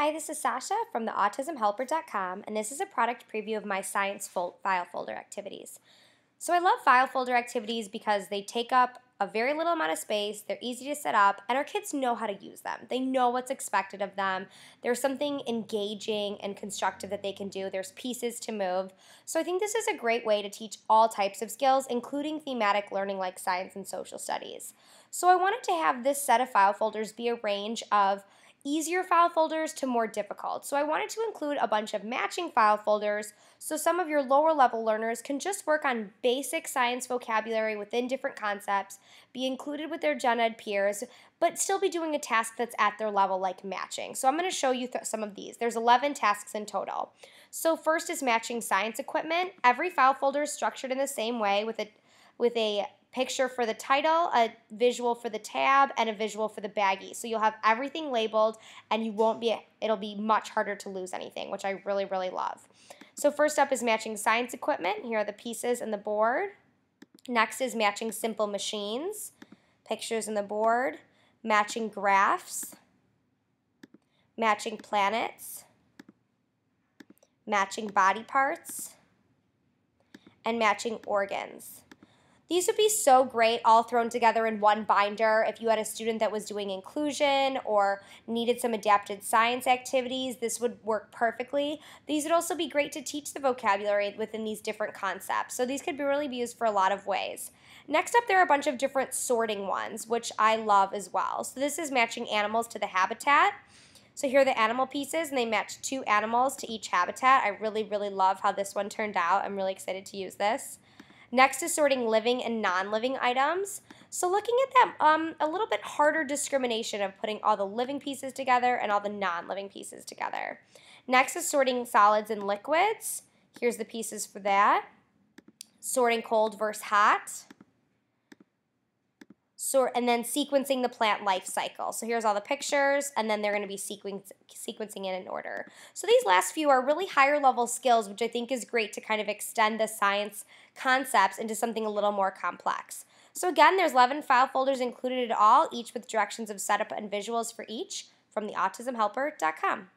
Hi, this is Sasha from the autismhelper.com, and this is a product preview of my science file folder activities. So I love file folder activities because they take up a very little amount of space, they're easy to set up, and our kids know how to use them. They know what's expected of them. There's something engaging and constructive that they can do. There's pieces to move. So I think this is a great way to teach all types of skills, including thematic learning like science and social studies. So I wanted to have this set of file folders be a range of easier file folders to more difficult. So I wanted to include a bunch of matching file folders so some of your lower level learners can just work on basic science vocabulary within different concepts, be included with their gen ed peers, but still be doing a task that's at their level like matching. So I'm going to show you some of these. There's 11 tasks in total. So first is matching science equipment. Every file folder is structured in the same way with a with a picture for the title, a visual for the tab, and a visual for the baggie. So you'll have everything labeled and you won't be, it'll be much harder to lose anything, which I really, really love. So first up is matching science equipment. Here are the pieces and the board. Next is matching simple machines, pictures in the board, matching graphs, matching planets, matching body parts, and matching organs. These would be so great all thrown together in one binder if you had a student that was doing inclusion or needed some adapted science activities. This would work perfectly. These would also be great to teach the vocabulary within these different concepts. So these could be really be used for a lot of ways. Next up, there are a bunch of different sorting ones, which I love as well. So this is matching animals to the habitat. So here are the animal pieces, and they match two animals to each habitat. I really, really love how this one turned out. I'm really excited to use this. Next is sorting living and non-living items. So looking at that, um, a little bit harder discrimination of putting all the living pieces together and all the non-living pieces together. Next is sorting solids and liquids. Here's the pieces for that. Sorting cold versus hot sort and then sequencing the plant life cycle. So here's all the pictures, and then they're going to be sequence, sequencing it in order. So these last few are really higher level skills, which I think is great to kind of extend the science concepts into something a little more complex. So again, there's 11 file folders included at all, each with directions of setup and visuals for each from the autismhelper.com.